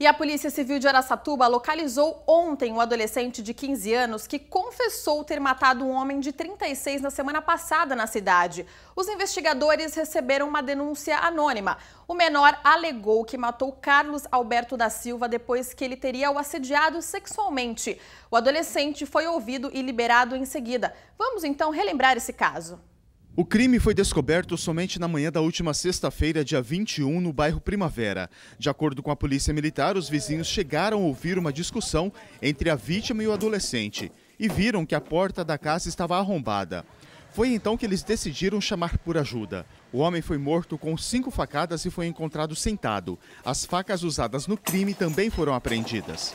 E a Polícia Civil de Araçatuba localizou ontem um adolescente de 15 anos que confessou ter matado um homem de 36 na semana passada na cidade. Os investigadores receberam uma denúncia anônima. O menor alegou que matou Carlos Alberto da Silva depois que ele teria o assediado sexualmente. O adolescente foi ouvido e liberado em seguida. Vamos então relembrar esse caso. O crime foi descoberto somente na manhã da última sexta-feira, dia 21, no bairro Primavera. De acordo com a polícia militar, os vizinhos chegaram a ouvir uma discussão entre a vítima e o adolescente e viram que a porta da casa estava arrombada. Foi então que eles decidiram chamar por ajuda. O homem foi morto com cinco facadas e foi encontrado sentado. As facas usadas no crime também foram apreendidas.